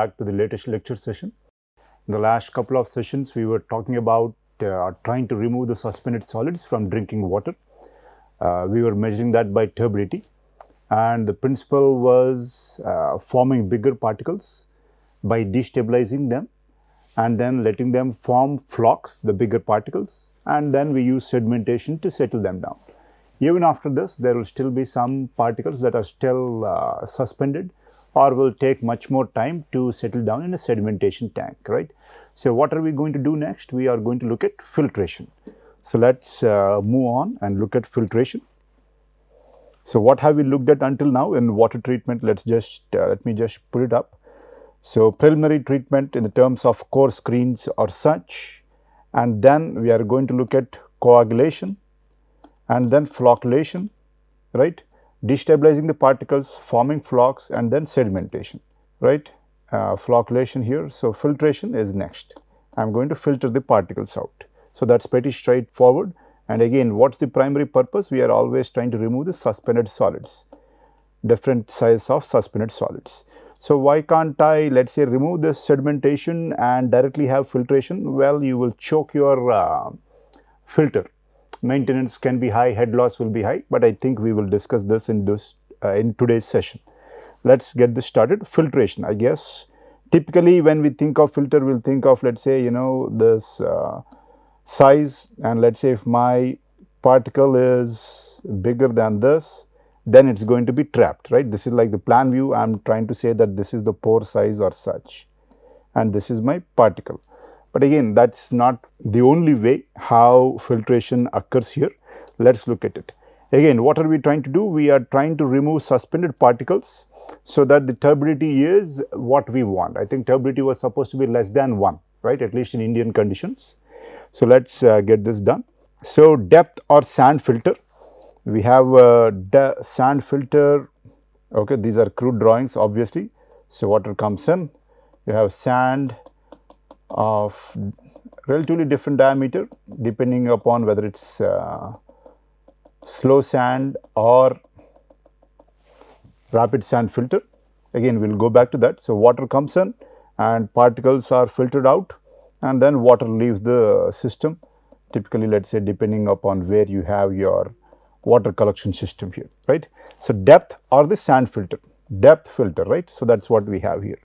Back to the latest lecture session. In the last couple of sessions, we were talking about uh, trying to remove the suspended solids from drinking water. Uh, we were measuring that by turbidity and the principle was uh, forming bigger particles by destabilizing them and then letting them form flocs, the bigger particles and then we use sedimentation to settle them down. Even after this, there will still be some particles that are still uh, suspended or will take much more time to settle down in a sedimentation tank, right. So, what are we going to do next? We are going to look at filtration. So, let us uh, move on and look at filtration. So, what have we looked at until now in water treatment? Let us just, uh, let me just put it up. So, preliminary treatment in the terms of core screens or such and then we are going to look at coagulation and then flocculation, right, destabilizing the particles, forming flocs and then sedimentation, right, uh, flocculation here. So, filtration is next. I am going to filter the particles out. So, that is pretty straightforward and again what is the primary purpose? We are always trying to remove the suspended solids, different size of suspended solids. So, why can't I let us say remove this sedimentation and directly have filtration? Well, you will choke your uh, filter. Maintenance can be high, head loss will be high, but I think we will discuss this in this uh, in today's session. Let us get this started. Filtration, I guess. Typically, when we think of filter, we will think of let us say you know this uh, size and let us say if my particle is bigger than this, then it is going to be trapped, right. This is like the plan view, I am trying to say that this is the pore size or such and this is my particle. But again that is not the only way how filtration occurs here. Let us look at it. Again what are we trying to do? We are trying to remove suspended particles so that the turbidity is what we want. I think turbidity was supposed to be less than 1, right, at least in Indian conditions. So, let us uh, get this done. So, depth or sand filter we have a sand filter okay these are crude drawings obviously so water comes in you have sand of relatively different diameter depending upon whether it's uh, slow sand or rapid sand filter. Again we will go back to that. So water comes in and particles are filtered out and then water leaves the system. Typically let us say depending upon where you have your water collection system here, right. So, depth or the sand filter, depth filter, right. So, that is what we have here.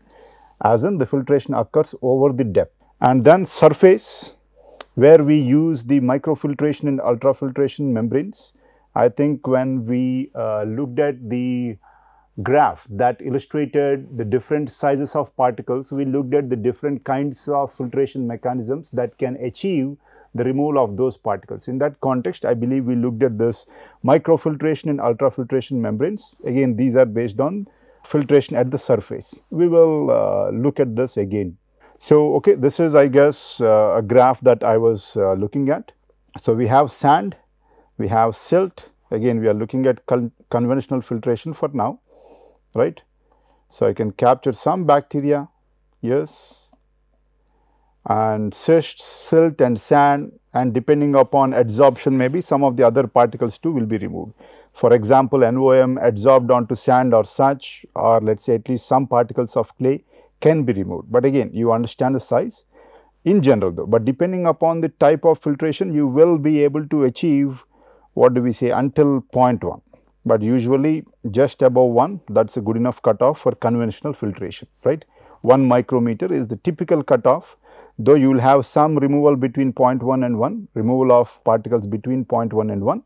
As in the filtration occurs over the depth and then surface where we use the microfiltration and ultrafiltration membranes. I think when we uh, looked at the graph that illustrated the different sizes of particles, we looked at the different kinds of filtration mechanisms that can achieve the removal of those particles. In that context, I believe we looked at this microfiltration and ultrafiltration membranes. Again, these are based on filtration at the surface. We will uh, look at this again. So, okay, this is I guess uh, a graph that I was uh, looking at. So, we have sand, we have silt, again we are looking at con conventional filtration for now, right. So, I can capture some bacteria, yes, and cysts, silt and sand and depending upon adsorption maybe some of the other particles too will be removed. For example, NOM adsorbed onto sand or such or let us say at least some particles of clay can be removed. But again you understand the size in general though, but depending upon the type of filtration you will be able to achieve what do we say until 0.1, but usually just above 1 that is a good enough cutoff for conventional filtration right. 1 micrometer is the typical cutoff though you will have some removal between 0.1 and 1, removal of particles between 0.1 and 1.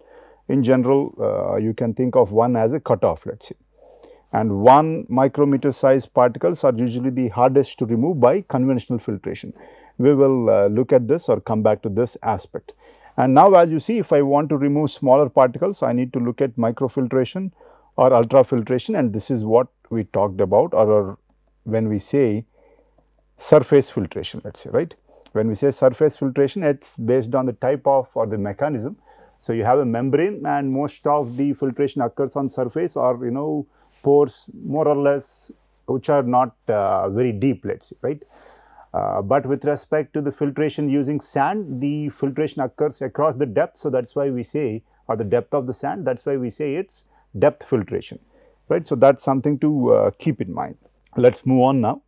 In general, uh, you can think of 1 as a cutoff let us say and 1 micrometer size particles are usually the hardest to remove by conventional filtration. We will uh, look at this or come back to this aspect. And now as you see if I want to remove smaller particles, I need to look at microfiltration or ultrafiltration and this is what we talked about or, or when we say surface filtration let us say right. When we say surface filtration it is based on the type of or the mechanism. So, you have a membrane and most of the filtration occurs on surface or you know pores more or less which are not uh, very deep let us say right. Uh, but with respect to the filtration using sand the filtration occurs across the depth. So, that is why we say or the depth of the sand that is why we say it is depth filtration right. So, that is something to uh, keep in mind. Let us move on now.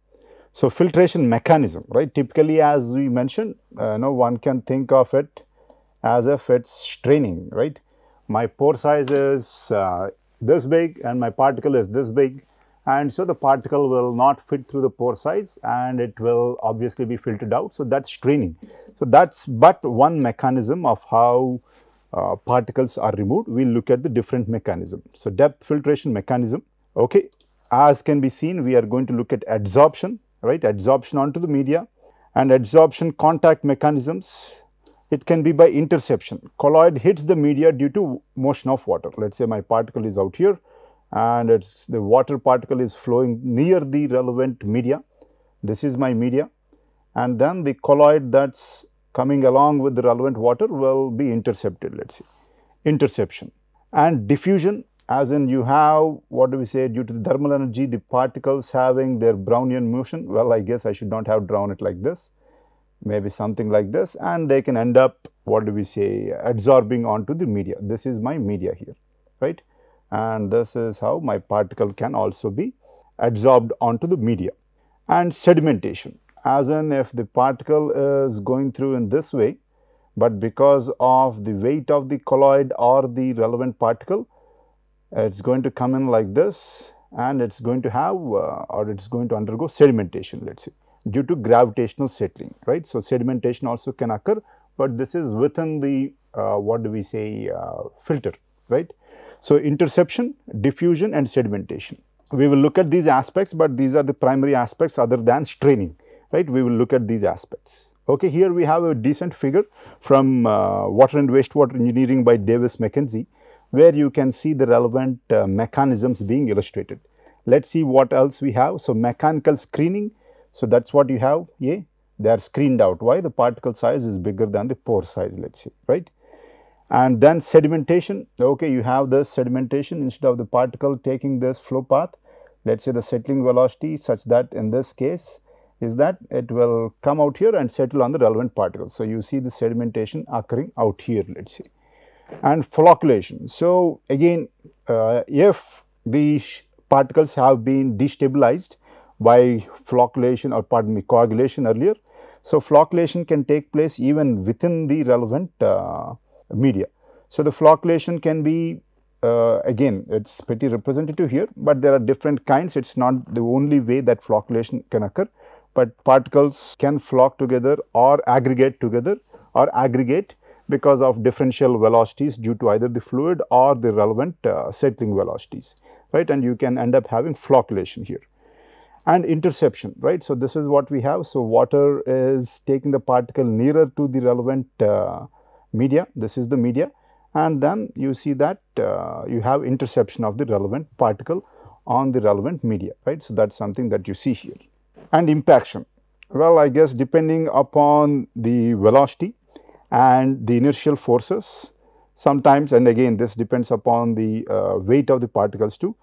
So, filtration mechanism, right? Typically, as we mentioned, uh, you know, one can think of it as if it's straining, right? My pore size is uh, this big and my particle is this big and so the particle will not fit through the pore size and it will obviously be filtered out. So, that is straining. So, that is but one mechanism of how uh, particles are removed. We look at the different mechanism. So, depth filtration mechanism, okay. As can be seen, we are going to look at adsorption, right, adsorption onto the media and adsorption contact mechanisms. It can be by interception. Colloid hits the media due to motion of water. Let us say my particle is out here and it's the water particle is flowing near the relevant media. This is my media and then the colloid that's coming along with the relevant water will be intercepted let us say interception and diffusion as in you have what do we say due to the thermal energy the particles having their Brownian motion well I guess I should not have drawn it like this maybe something like this and they can end up what do we say adsorbing onto the media. This is my media here right? And this is how my particle can also be adsorbed onto the media. And sedimentation as in if the particle is going through in this way, but because of the weight of the colloid or the relevant particle, it is going to come in like this and it is going to have uh, or it is going to undergo sedimentation let us say due to gravitational settling right. So, sedimentation also can occur, but this is within the uh, what do we say uh, filter right. So, interception, diffusion and sedimentation. We will look at these aspects, but these are the primary aspects other than straining, right. We will look at these aspects. Okay, here we have a decent figure from uh, water and wastewater engineering by Davis Mackenzie, where you can see the relevant uh, mechanisms being illustrated. Let us see what else we have. So, mechanical screening. So, that is what you have A, they are screened out. Why? The particle size is bigger than the pore size, let us say, right and then sedimentation okay you have the sedimentation instead of the particle taking this flow path let us say the settling velocity such that in this case is that it will come out here and settle on the relevant particle. So, you see the sedimentation occurring out here let us say and flocculation. So, again uh, if the particles have been destabilized by flocculation or pardon me coagulation earlier. So, flocculation can take place even within the relevant uh, media. So, the flocculation can be uh, again it is pretty representative here, but there are different kinds it is not the only way that flocculation can occur, but particles can flock together or aggregate together or aggregate because of differential velocities due to either the fluid or the relevant uh, settling velocities right and you can end up having flocculation here and interception right. So, this is what we have. So, water is taking the particle nearer to the relevant uh, media, this is the media and then you see that uh, you have interception of the relevant particle on the relevant media, right. So, that is something that you see here. And impaction, well I guess depending upon the velocity and the inertial forces sometimes and again this depends upon the uh, weight of the particles too.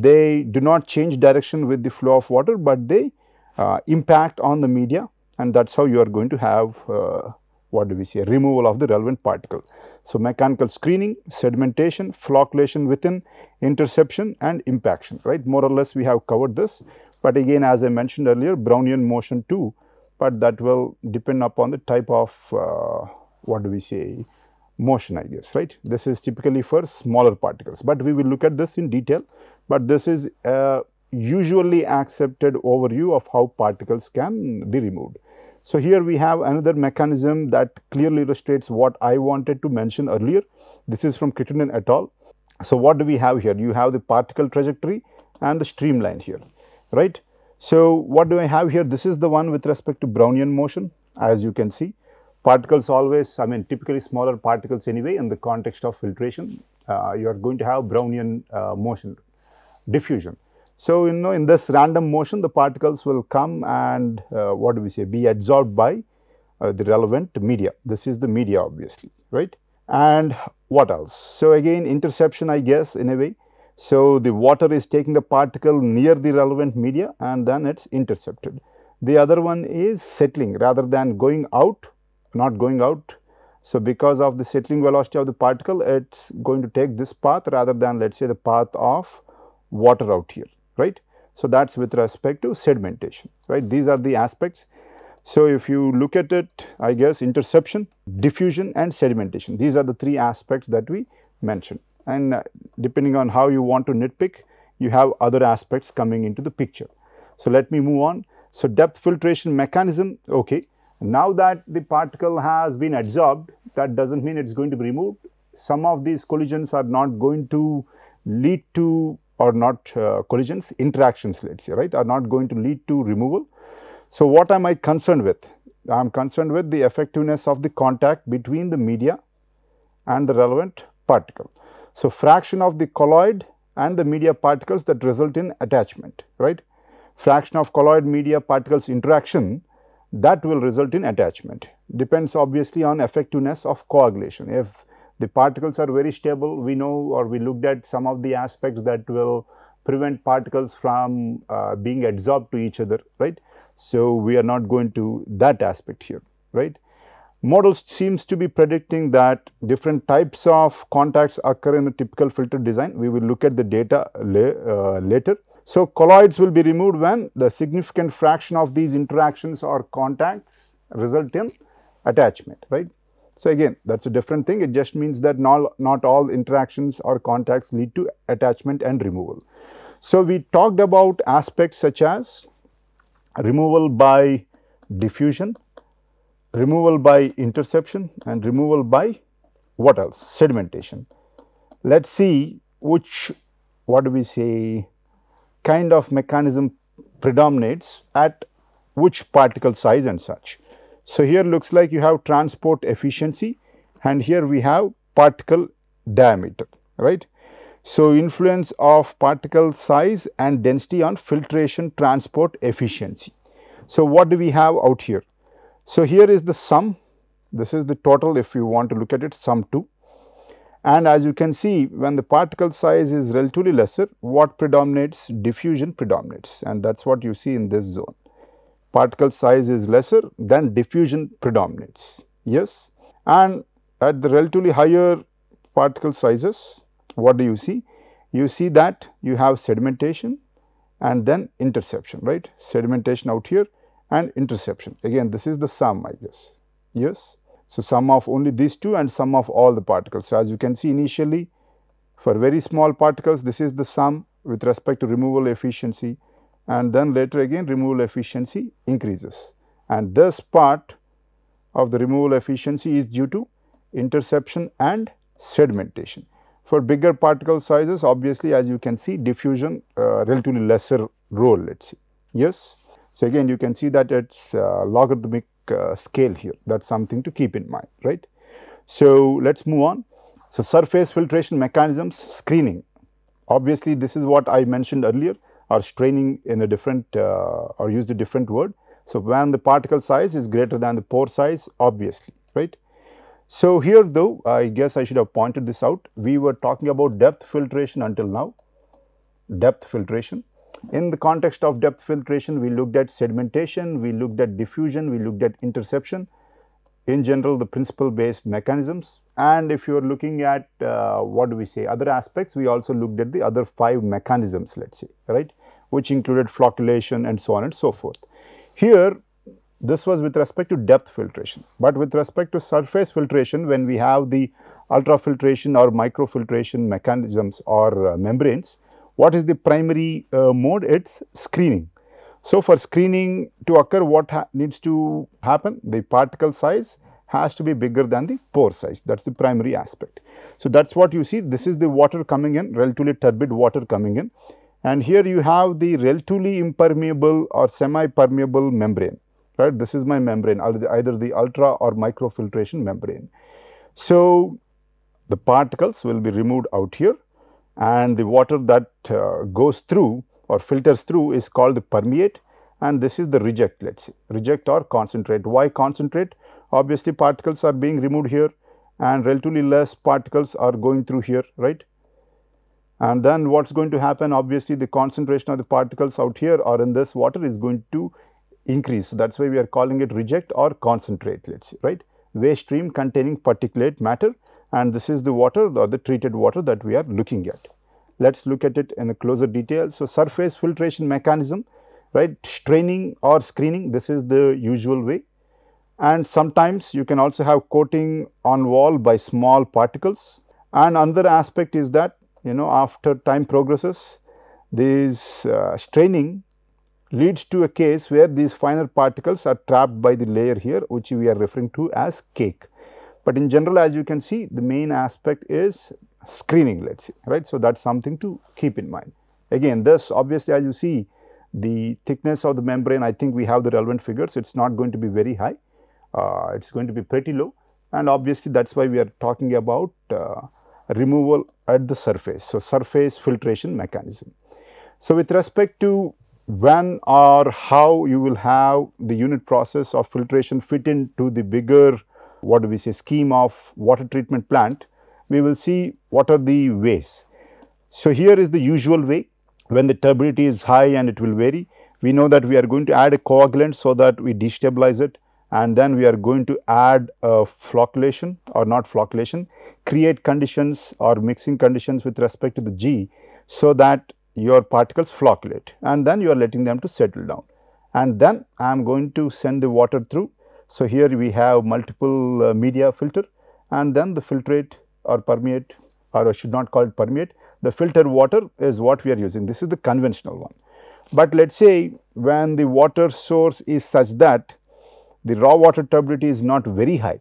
They do not change direction with the flow of water, but they uh, impact on the media and that is how you are going to have uh, what do we say removal of the relevant particle. So, mechanical screening, sedimentation, flocculation within, interception and impaction right more or less we have covered this, but again as I mentioned earlier Brownian motion too, but that will depend upon the type of uh, what do we say motion I guess right. This is typically for smaller particles, but we will look at this in detail, but this is a usually accepted overview of how particles can be removed. So, here we have another mechanism that clearly illustrates what I wanted to mention earlier. This is from Crittenden et al. So, what do we have here? You have the particle trajectory and the streamline here, right. So, what do I have here? This is the one with respect to Brownian motion as you can see. Particles always, I mean typically smaller particles anyway in the context of filtration, uh, you are going to have Brownian uh, motion diffusion. So, you know in this random motion the particles will come and uh, what do we say be absorbed by uh, the relevant media. This is the media obviously right and what else. So, again interception I guess in a way. So, the water is taking the particle near the relevant media and then it is intercepted. The other one is settling rather than going out not going out. So, because of the settling velocity of the particle it is going to take this path rather than let us say the path of water out here right. So, that is with respect to sedimentation, right. These are the aspects. So, if you look at it, I guess interception, diffusion and sedimentation, these are the three aspects that we mentioned. And uh, depending on how you want to nitpick, you have other aspects coming into the picture. So, let me move on. So, depth filtration mechanism, okay. Now that the particle has been adsorbed, that does not mean it is going to be removed. Some of these collisions are not going to lead to or not uh, collisions, interactions let us say, right, are not going to lead to removal. So, what am I concerned with? I am concerned with the effectiveness of the contact between the media and the relevant particle. So, fraction of the colloid and the media particles that result in attachment, right. Fraction of colloid media particles interaction that will result in attachment. Depends obviously on effectiveness of coagulation. If the particles are very stable, we know or we looked at some of the aspects that will prevent particles from uh, being adsorbed to each other, right. So, we are not going to that aspect here, right. Models seems to be predicting that different types of contacts occur in a typical filter design. We will look at the data la uh, later. So, colloids will be removed when the significant fraction of these interactions or contacts result in attachment, right. So, again that is a different thing it just means that not, not all interactions or contacts lead to attachment and removal. So, we talked about aspects such as removal by diffusion, removal by interception and removal by what else sedimentation. Let us see which what do we say kind of mechanism predominates at which particle size and such. So, here looks like you have transport efficiency and here we have particle diameter, right. So, influence of particle size and density on filtration transport efficiency. So, what do we have out here? So, here is the sum, this is the total if you want to look at it sum 2 and as you can see when the particle size is relatively lesser what predominates? Diffusion predominates. And that is what you see in this zone. Particle size is lesser then diffusion predominates. Yes? And at the relatively higher particle sizes what do you see? You see that you have sedimentation and then interception right? Sedimentation out here and interception. Again this is the sum i guess. Yes so sum of only these two and sum of all the particles so as you can see initially for very small particles this is the sum with respect to removal efficiency and then later again removal efficiency increases. And this part of the removal efficiency is due to interception and sedimentation. For bigger particle sizes obviously as you can see diffusion uh, relatively lesser role let us see. Yes. So, again you can see that it is uh, logarithmic uh, scale here that is something to keep in mind right. So, let us move on. So, surface filtration mechanisms screening obviously this is what I mentioned earlier or straining in a different uh, or used a different word. So, when the particle size is greater than the pore size obviously right. So, here though I guess I should have pointed this out we were talking about depth filtration until now depth filtration. In the context of depth filtration we looked at sedimentation, we looked at diffusion, we looked at interception. In general the principle based mechanisms. And if you are looking at uh, what do we say other aspects we also looked at the other five mechanisms let us say right? Which included flocculation and so on and so forth. Here this was with respect to depth filtration, but with respect to surface filtration when we have the ultrafiltration or microfiltration mechanisms or uh, membranes, what is the primary uh, mode? It is screening. So, for screening to occur what needs to happen? The particle size has to be bigger than the pore size that is the primary aspect. So, that is what you see this is the water coming in relatively turbid water coming in and here you have the relatively impermeable or semi permeable membrane right this is my membrane either the ultra or microfiltration membrane. So, the particles will be removed out here and the water that uh, goes through or filters through is called the permeate and this is the reject let us say reject or concentrate. Why concentrate? Obviously, particles are being removed here and relatively less particles are going through here right and then what is going to happen obviously the concentration of the particles out here or in this water is going to increase. So, that is why we are calling it reject or concentrate let us say right waste stream containing particulate matter and this is the water or the treated water that we are looking at. Let us look at it in a closer detail. So, surface filtration mechanism, right, straining or screening, this is the usual way. And sometimes you can also have coating on wall by small particles. And another aspect is that, you know, after time progresses, this uh, straining leads to a case where these finer particles are trapped by the layer here, which we are referring to as cake. But in general, as you can see, the main aspect is screening let us say right. So, that is something to keep in mind. Again this obviously as you see the thickness of the membrane I think we have the relevant figures it is not going to be very high, uh, it is going to be pretty low and obviously that is why we are talking about uh, removal at the surface. So, surface filtration mechanism. So, with respect to when or how you will have the unit process of filtration fit into the bigger what do we say scheme of water treatment plant, we will see what are the ways. So, here is the usual way when the turbidity is high and it will vary. We know that we are going to add a coagulant so that we destabilize it and then we are going to add a flocculation or not flocculation, create conditions or mixing conditions with respect to the G so that your particles flocculate and then you are letting them to settle down. And then I am going to send the water through. So, here we have multiple uh, media filter and then the filtrate or permeate or I should not call it permeate, the filtered water is what we are using. This is the conventional one. But let us say when the water source is such that the raw water turbidity is not very high,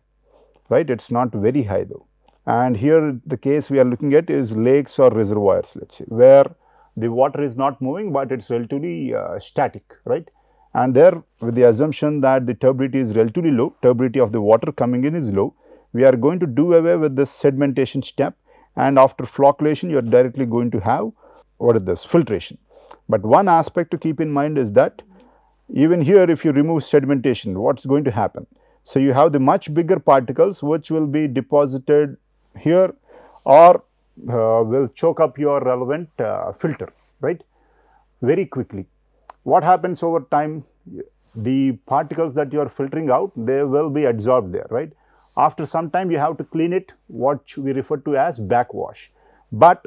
right, it is not very high though. And here the case we are looking at is lakes or reservoirs let us say, where the water is not moving, but it is relatively uh, static, right. And there with the assumption that the turbidity is relatively low, turbidity of the water coming in is low, we are going to do away with this sedimentation step and after flocculation you are directly going to have what is this filtration. But one aspect to keep in mind is that even here if you remove sedimentation what is going to happen. So, you have the much bigger particles which will be deposited here or uh, will choke up your relevant uh, filter right very quickly. What happens over time the particles that you are filtering out they will be absorbed there right after some time you have to clean it what we refer to as backwash. But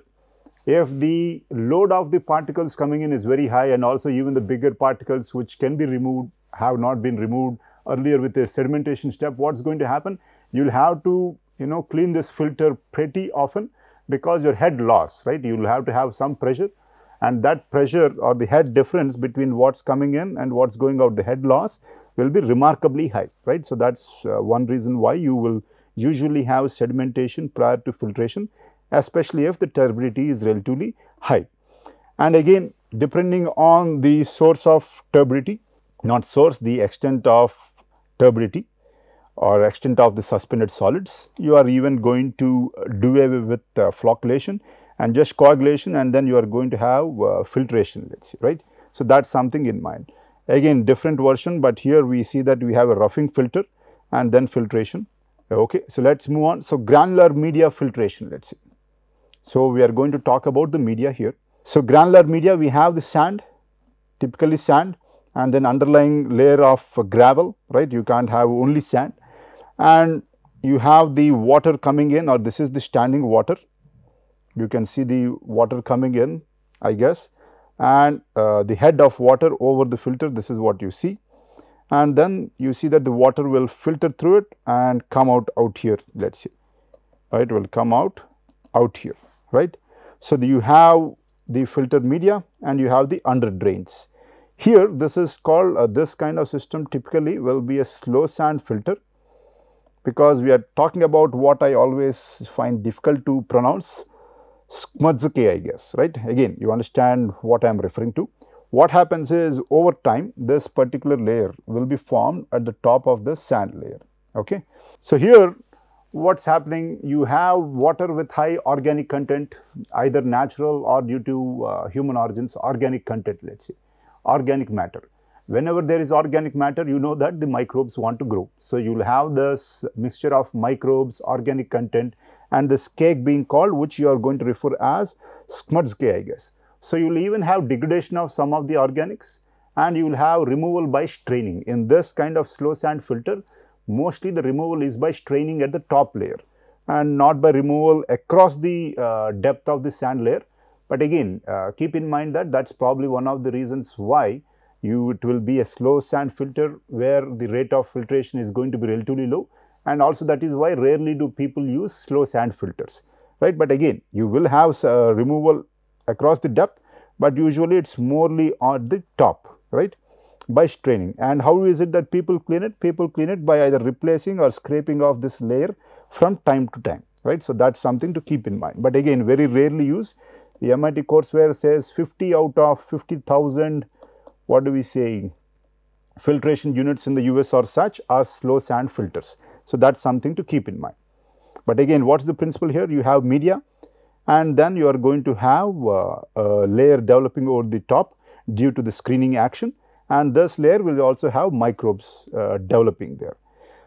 if the load of the particles coming in is very high and also even the bigger particles which can be removed have not been removed earlier with a sedimentation step, what is going to happen? You will have to you know clean this filter pretty often because your head loss, right? You will have to have some pressure and that pressure or the head difference between what is coming in and what is going out the head loss will be remarkably high, right. So, that is uh, one reason why you will usually have sedimentation prior to filtration especially if the turbidity is relatively high. And again depending on the source of turbidity, not source the extent of turbidity or extent of the suspended solids, you are even going to do away with uh, flocculation and just coagulation and then you are going to have uh, filtration let us say right. So, that is something in mind. Again different version, but here we see that we have a roughing filter and then filtration. Okay. So, let us move on. So, granular media filtration let us say. So, we are going to talk about the media here. So, granular media we have the sand typically sand and then underlying layer of gravel right you can't have only sand and you have the water coming in or this is the standing water you can see the water coming in I guess and uh, the head of water over the filter this is what you see and then you see that the water will filter through it and come out out here let us say right will come out out here right. So, you have the filtered media and you have the under drains. Here this is called uh, this kind of system typically will be a slow sand filter because we are talking about what I always find difficult to pronounce Schmutzke I guess right again you understand what I am referring to. What happens is over time this particular layer will be formed at the top of the sand layer okay. So, here what is happening you have water with high organic content either natural or due to uh, human origins organic content let us say organic matter. Whenever there is organic matter you know that the microbes want to grow. So, you will have this mixture of microbes organic content and this cake being called which you are going to refer as Schmutzke I guess. So, you will even have degradation of some of the organics and you will have removal by straining. In this kind of slow sand filter, mostly the removal is by straining at the top layer and not by removal across the uh, depth of the sand layer. But again, uh, keep in mind that that is probably one of the reasons why you it will be a slow sand filter where the rate of filtration is going to be relatively low and also that is why rarely do people use slow sand filters, right. But again, you will have uh, removal across the depth, but usually it is morely on the top, right by straining. And how is it that people clean it? People clean it by either replacing or scraping off this layer from time to time, right. So, that is something to keep in mind, but again very rarely used. The MIT courseware says 50 out of 50,000, what do we say, filtration units in the US or such are slow sand filters. So, that is something to keep in mind. But again, what is the principle here? You have media and then you are going to have uh, a layer developing over the top due to the screening action and this layer will also have microbes uh, developing there.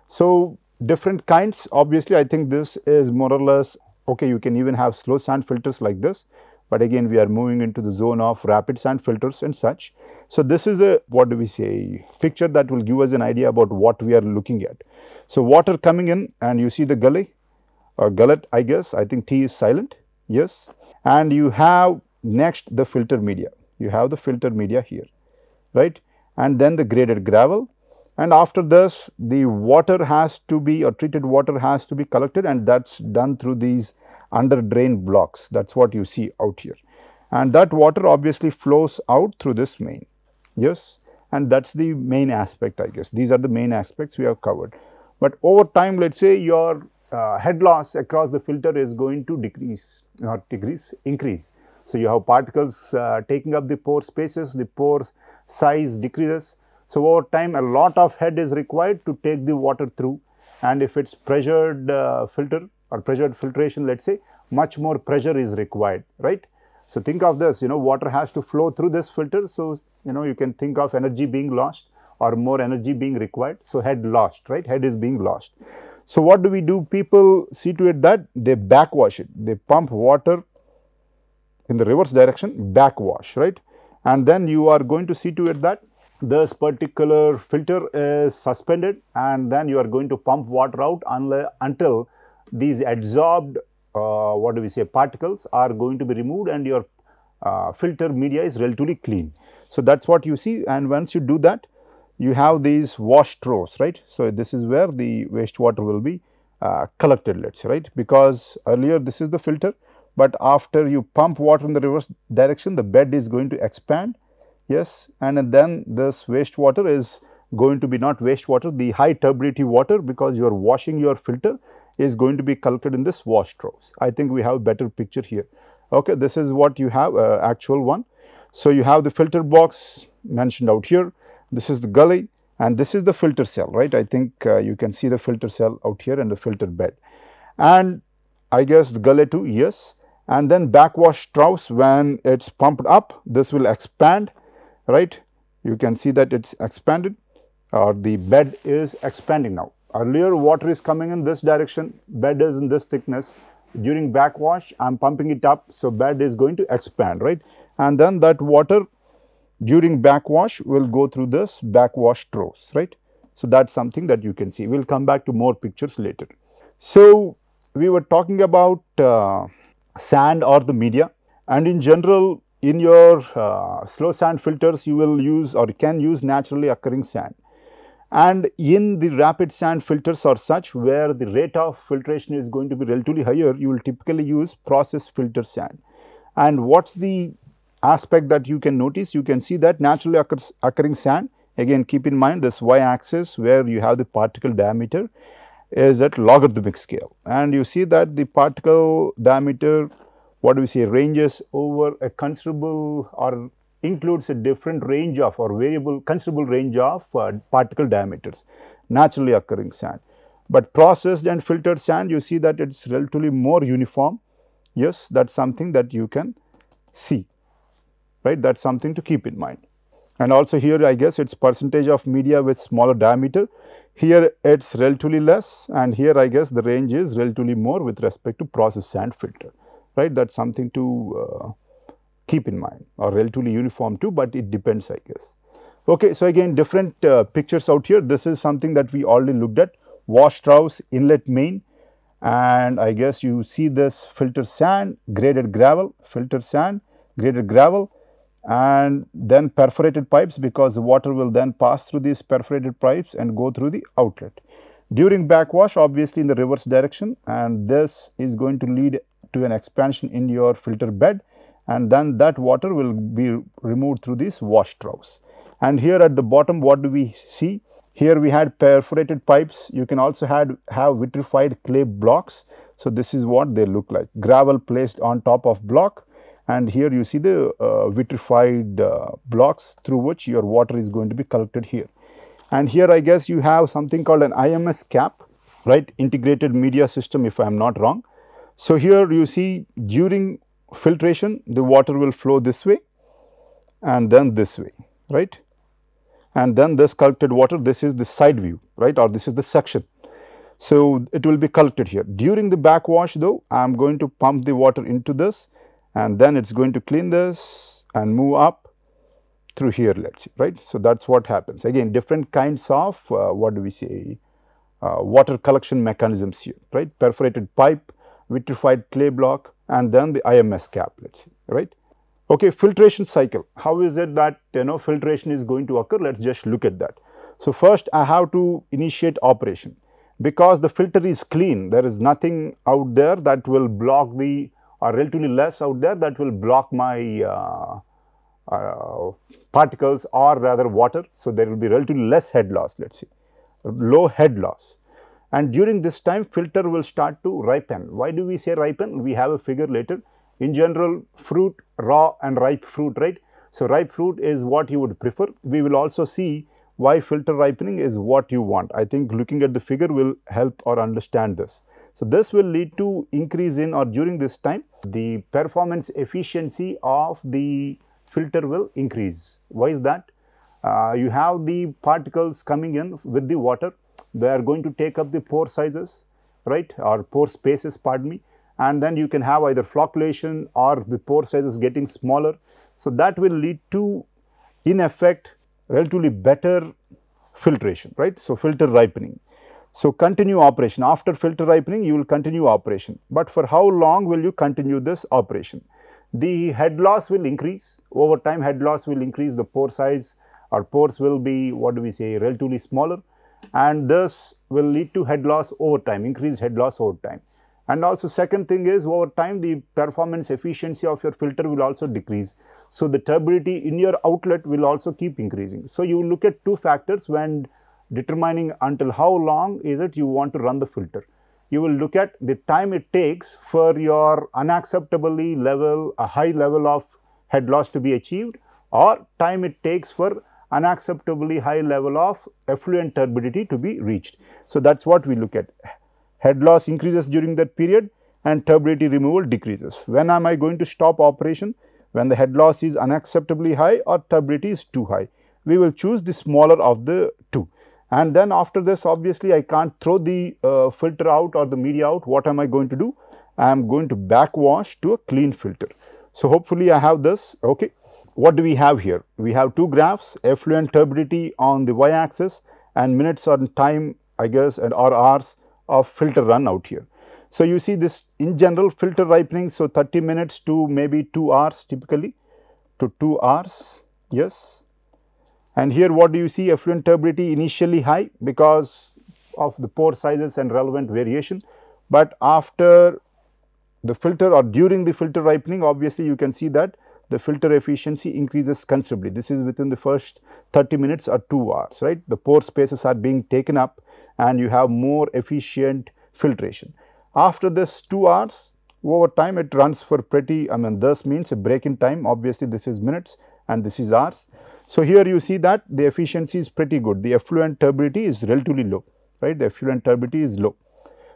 So, different kinds obviously I think this is more or less okay you can even have slow sand filters like this, but again we are moving into the zone of rapid sand filters and such. So, this is a what do we say picture that will give us an idea about what we are looking at. So, water coming in and you see the gully or gullet I guess. I think T is silent. Yes. And you have next the filter media. You have the filter media here right? And then the graded gravel. And after this the water has to be or treated water has to be collected and that is done through these under drain blocks. That is what you see out here. And that water obviously flows out through this main. Yes? And that is the main aspect I guess. These are the main aspects we have covered. But over time let us say your uh, head loss across the filter is going to decrease not decrease increase. So, you have particles uh, taking up the pore spaces. The pore size decreases. So, over time a lot of head is required to take the water through. And if it is pressured uh, filter or pressured filtration let us say much more pressure is required right. So, think of this you know water has to flow through this filter. So, you know you can think of energy being lost or more energy being required. So, head lost right head is being lost. So, what do we do people see to it that they backwash it they pump water in the reverse direction backwash right and then you are going to see to it that this particular filter is suspended and then you are going to pump water out until these adsorbed uh, what do we say particles are going to be removed and your uh, filter media is relatively clean. So, that is what you see and once you do that you have these wash troughs right. So, this is where the wastewater will be uh, collected let us say right because earlier this is the filter but after you pump water in the reverse direction the bed is going to expand yes and then this wastewater is going to be not wastewater the high turbidity water because you are washing your filter is going to be collected in this wash troughs. I think we have a better picture here. Okay, this is what you have uh, actual one. So, you have the filter box mentioned out here, this is the gully and this is the filter cell right. I think uh, you can see the filter cell out here and the filter bed and I guess the gully too yes and then backwash troughs when it is pumped up this will expand right you can see that it is expanded or the bed is expanding now earlier water is coming in this direction. Bed is in this thickness. During backwash I am pumping it up. So bed is going to expand right? And then that water during backwash will go through this backwash troughs right? So that's something that you can see. We'll come back to more pictures later. So we were talking about uh, sand or the media. And in general in your uh, slow sand filters you will use or can use naturally occurring sand and in the rapid sand filters or such where the rate of filtration is going to be relatively higher you will typically use process filter sand. And what's the aspect that you can notice? You can see that naturally occurs, occurring sand. Again keep in mind this y axis where you have the particle diameter is at logarithmic scale. And you see that the particle diameter what do we say ranges over a considerable or includes a different range of or variable considerable range of uh, particle diameters naturally occurring sand. But processed and filtered sand you see that it is relatively more uniform yes that is something that you can see right that is something to keep in mind. And also here I guess it is percentage of media with smaller diameter here it is relatively less and here I guess the range is relatively more with respect to process sand filter, right. That is something to uh, keep in mind or relatively uniform too, but it depends I guess. Okay, so again different uh, pictures out here. This is something that we already looked at wash troughs, inlet main and I guess you see this filter sand, graded gravel, filter sand graded gravel and then perforated pipes because the water will then pass through these perforated pipes and go through the outlet. During backwash obviously in the reverse direction and this is going to lead to an expansion in your filter bed and then that water will be removed through these wash troughs. And here at the bottom what do we see? Here we had perforated pipes, you can also had, have vitrified clay blocks. So, this is what they look like gravel placed on top of block and here you see the uh, vitrified uh, blocks through which your water is going to be collected here. And here I guess you have something called an IMS cap, right, integrated media system if I am not wrong. So, here you see during filtration the water will flow this way and then this way, right. And then this collected water, this is the side view, right, or this is the section. So, it will be collected here. During the backwash though, I am going to pump the water into this and then it is going to clean this and move up through here let us see right. So, that is what happens again different kinds of uh, what do we say uh, water collection mechanisms here right perforated pipe, vitrified clay block and then the IMS cap let us see right. Okay, filtration cycle how is it that you know filtration is going to occur let us just look at that. So, first I have to initiate operation because the filter is clean there is nothing out there that will block the or relatively less out there that will block my uh, uh, particles or rather water. So, there will be relatively less head loss let us see low head loss and during this time filter will start to ripen. Why do we say ripen? We have a figure later in general fruit raw and ripe fruit right. So, ripe fruit is what you would prefer. We will also see why filter ripening is what you want. I think looking at the figure will help or understand this. So, this will lead to increase in or during this time the performance efficiency of the filter will increase. Why is that? Uh, you have the particles coming in with the water, they are going to take up the pore sizes, right, or pore spaces, pardon me, and then you can have either flocculation or the pore sizes getting smaller. So, that will lead to in effect relatively better filtration, right. So, filter ripening. So, continue operation after filter ripening you will continue operation, but for how long will you continue this operation? The head loss will increase over time head loss will increase the pore size or pores will be what do we say relatively smaller and this will lead to head loss over time increased head loss over time. And also second thing is over time the performance efficiency of your filter will also decrease. So, the turbidity in your outlet will also keep increasing. So, you look at two factors when determining until how long is it you want to run the filter. You will look at the time it takes for your unacceptably level, a high level of head loss to be achieved or time it takes for unacceptably high level of effluent turbidity to be reached. So, that is what we look at. Head loss increases during that period and turbidity removal decreases. When am I going to stop operation? When the head loss is unacceptably high or turbidity is too high. We will choose the smaller of the two and then after this obviously I can't throw the uh, filter out or the media out what am I going to do I am going to backwash to a clean filter. So, hopefully I have this okay. What do we have here? We have two graphs effluent turbidity on the y axis and minutes on time I guess and or hours of filter run out here. So, you see this in general filter ripening. So, 30 minutes to maybe 2 hours typically to 2 hours yes and here what do you see effluent turbidity initially high because of the pore sizes and relevant variation, but after the filter or during the filter ripening obviously you can see that the filter efficiency increases considerably. This is within the first 30 minutes or 2 hours, right. The pore spaces are being taken up and you have more efficient filtration. After this 2 hours, over time it runs for pretty, I mean this means a break in time, obviously this is minutes and this is hours. So, here you see that the efficiency is pretty good, the effluent turbidity is relatively low, right, the effluent turbidity is low.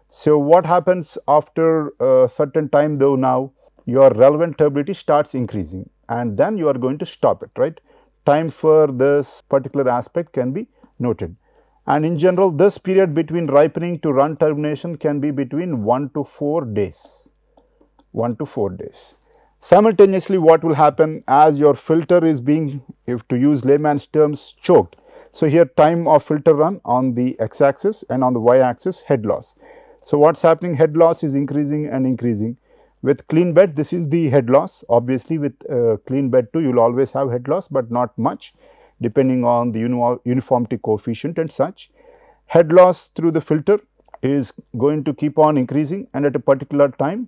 So, what happens after a certain time though now your relevant turbidity starts increasing and then you are going to stop it, right. Time for this particular aspect can be noted. And in general, this period between ripening to run termination can be between 1 to 4 days, 1 to 4 days. Simultaneously what will happen as your filter is being if to use layman's terms choked. So, here time of filter run on the x axis and on the y axis head loss. So, what is happening head loss is increasing and increasing. With clean bed, this is the head loss. Obviously, with uh, clean bed too, you will always have head loss, but not much depending on the uni uniformity coefficient and such. Head loss through the filter is going to keep on increasing and at a particular time,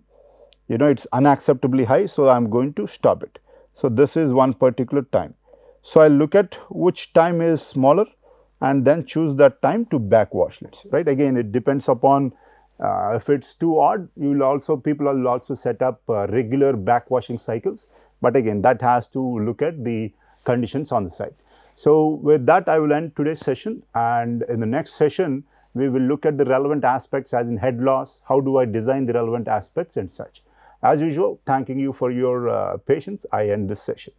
you know, it is unacceptably high. So, I am going to stop it. So, this is one particular time. So, I will look at which time is smaller and then choose that time to backwash let's say, right. Again it depends upon uh, if it is too odd you will also people will also set up uh, regular backwashing cycles, but again that has to look at the conditions on the site. So, with that I will end today's session and in the next session we will look at the relevant aspects as in head loss, how do I design the relevant aspects and such. As usual, thanking you for your uh, patience, I end this session.